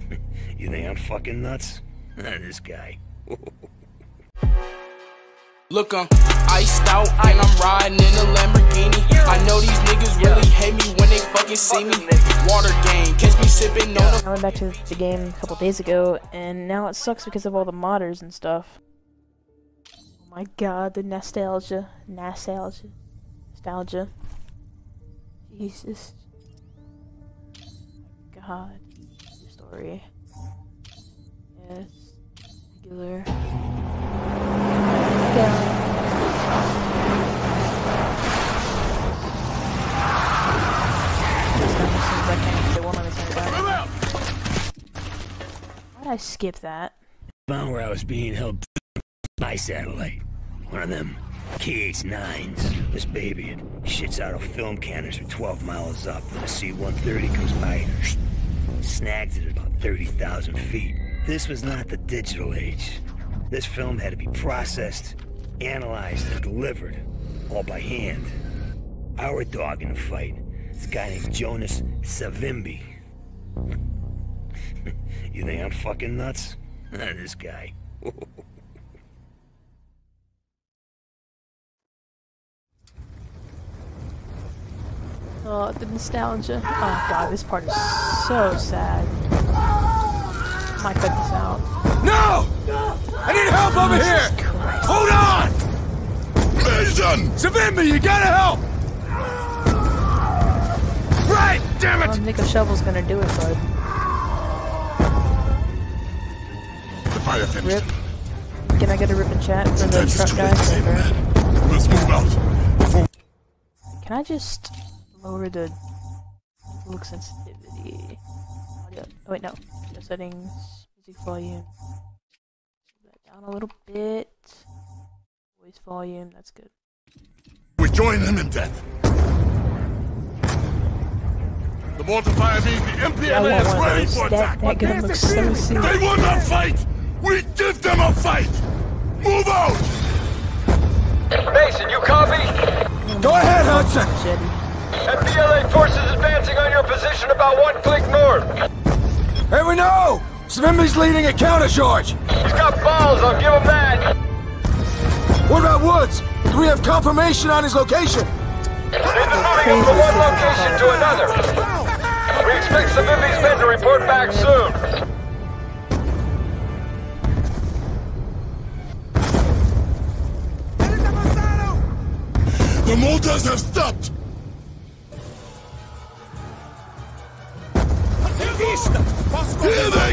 you think I'm fucking nuts? this guy. Look, I'm iced out and I'm riding in a Lamborghini. I know these niggas really hate me when they fucking see me. Water game, catch me sipping on I went back to the game a couple days ago, and now it sucks because of all the modders and stuff. Oh my god, the nostalgia. Nostalgia. Nostalgia. Jesus. God. Story. Yes. Regular. Why'd I skip that? Found where I was being held by satellite. One of them KH-9s. This baby, it shits out a film canister 12 miles up. Then a C-130 comes by, snags it at about 30,000 feet. This was not the digital age. This film had to be processed, analyzed, and delivered, all by hand. Our dog in the fight, this guy named Jonas Savimbi. you think I'm fucking nuts? this guy. Oh, the nostalgia. Oh god, this part is so sad. I might cut this out. No! I need help over Jesus here! Christ. Hold on! Mason! Savimbi, you gotta help! Right! Damn it! I don't think a shovel's gonna do it, bud. The fire Rip. Can I get a rip in chat for the truck guy? Let's move out. Before Can I just lower the look sensitivity? Audio. Oh wait, no. Audio settings, music volume. Put that down a little bit. Voice volume. That's good. we join them in death. The mortar fire means the I want MPLA is ready for attack. that gun looks so sick. They want a fight! We give them a fight! Move out! Mason, you copy? Go ahead, Hudson! Machete. MPLA forces advancing on your position about one click north. Hey, we know! Savimbi's leading a countercharge! He's got balls, I'll give him that. What about Woods? Do we have confirmation on his location? They've been moving him from one location to another. We expect Savimbi's men to report back soon. The mortars have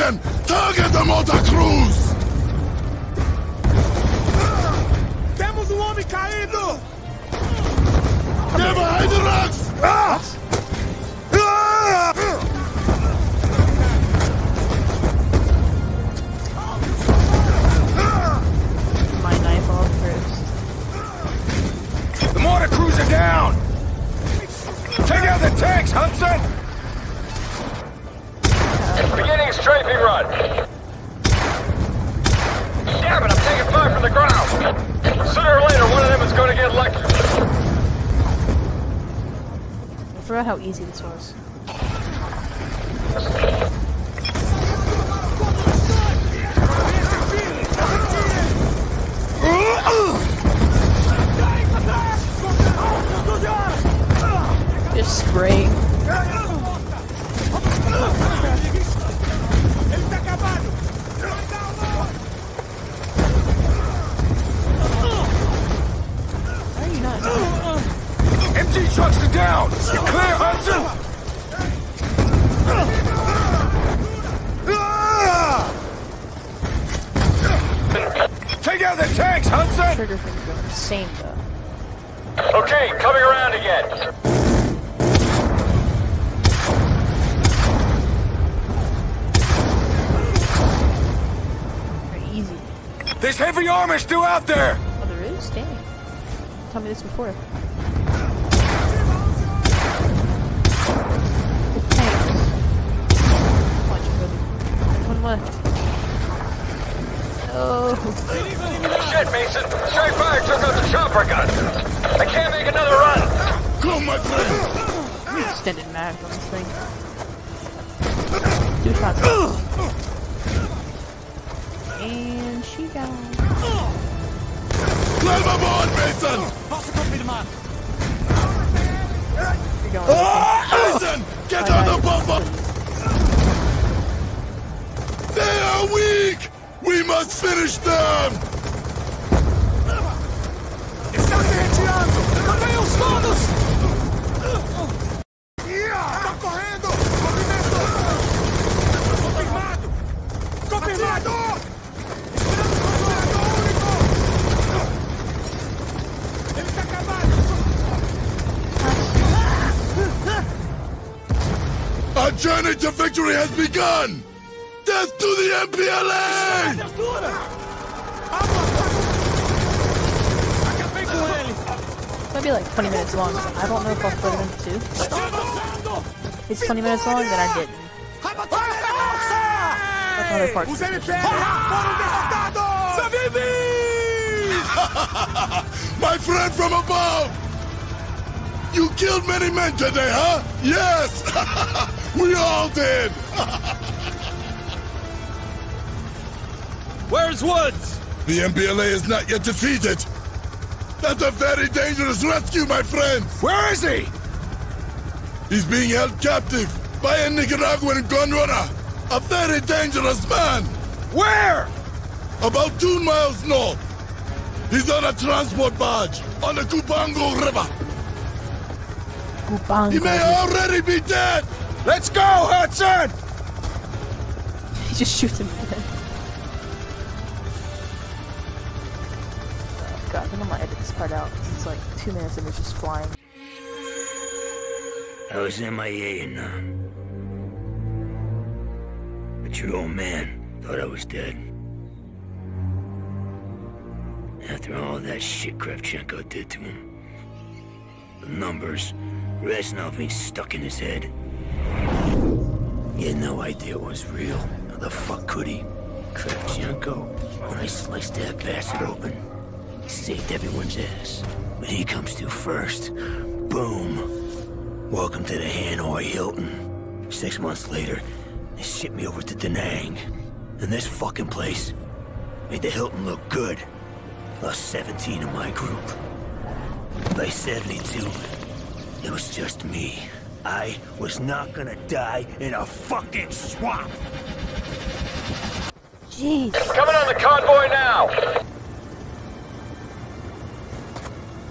Mason, target the mortar crews! Temos um homem caído! Never hide the rocks! Ah! Ah! Forgot how easy this was. Just spraying. MG trucks are down! Clear, Hudson! Take out the tanks, Hudson! Trigger. Same though. Okay, coming around again. Easy. There's heavy armor still out there! Oh, there is? Dang. Tell me this before. One left. No. Shit, Mason. Strike fire took out the chopper gun. I can't make another run. Come, my friend! Extended mag on this thing. Two shots. And she died. Climb aboard, Mason! You're going. Ah, Mason, get on the bumper! Are weak! We must finish them! State retirando! Cadê os todos? Tá correndo! Movimento! Confirmado! Confirmado! Esperando o único! Ele tá acabado! Our journey to victory has begun! Death to the MPLA! Acabei! It's gonna be like 20 minutes long. so I don't know if I'll split it into two. But if it's 20 minutes long, then I didn't. That's another part. Os MPL foram derrotados! My friend from above! You killed many men today, huh? Yes! we all did! Where's Woods? The MPLA is not yet defeated! That's a very dangerous rescue, my friends! Where is he? He's being held captive by a Nicaraguan gun runner! A very dangerous man! Where? About two miles north. He's on a transport barge on the Cubango River. Cubango. He may already be dead! Let's go, Hudson! He just shoots him god, I think I'm gonna edit this part out. It's like two minutes and it's just flying. I was MIA and, uh... But your old man thought I was dead. After all that shit Kravchenko did to him. The numbers, Reznov ain't stuck in his head. He had no idea it was real. How the fuck could he? Kravchenko, when I sliced that bastard open, saved everyone's ass. But he comes to first. Boom. Welcome to the Hanoi Hilton. Six months later, they shipped me over to Da Nang. And this fucking place made the Hilton look good. Lost 17 of my group. By 72, it was just me. I was not gonna die in a fucking swamp. Jeez. Coming on the convoy now.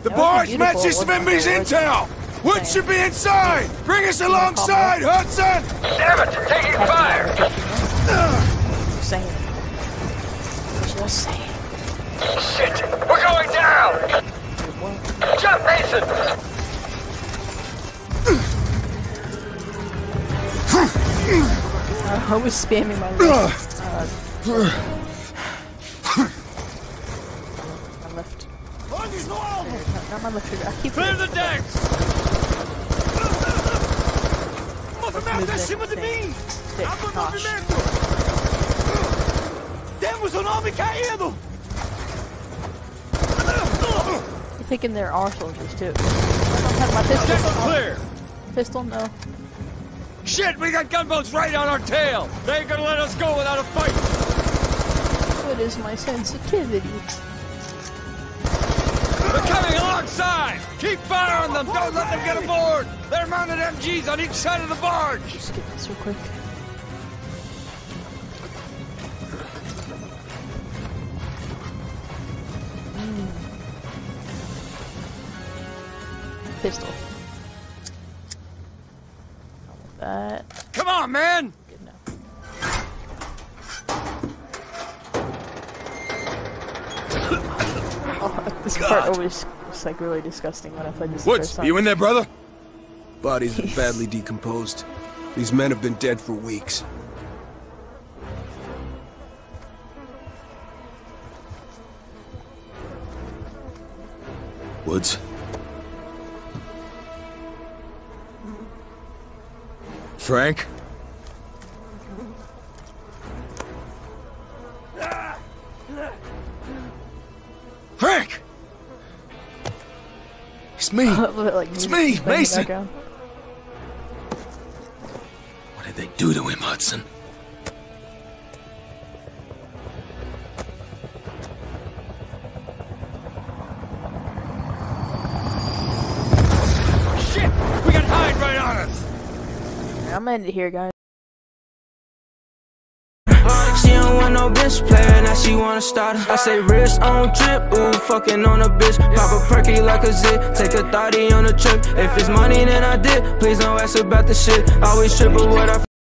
The barge matches wasn't? Savimbi's intel! Woods should be inside! Bring us alongside, Hudson! Damn it, taking fire. Just saying. Just saying. Shit, we're going down. Jump, Mason. Uh, I was spamming my left. Uh, my left. Not, my trigger. I keep Clear the decks! Acima that de thing. mim! Stick, Abra o gosh. movimento! Temos um nome caído! You're thinking there are soldiers too. I don't have my pistol. Them clear! Pistol, no. Shit, we got gunboats right on our tail! They ain't gonna let us go without a fight! What is my sensitivity? They're coming alongside! Keep fire on them! Don't let them get aboard! They're mounted MGs on each side of the barge! Just get this real quick. Mm. Pistol. That Come on, man! good enough. Oh, this part always looks like really disgusting when I played this Woods, are you in there, brother? Bodies are badly decomposed. These men have been dead for weeks. Woods? Frank? Frank! It's me! like It's me, playing in the Mason. What did they do to him, Hudson? Oh, shit! We got Hind right on us! I'm gonna end it here, guys. She wanna start I say wrist on drip, ooh, fucking on a bitch. Pop a perky like a zit, take a thotty on a trip. If it's money, then I did. Please don't ask about the shit. Always triple what I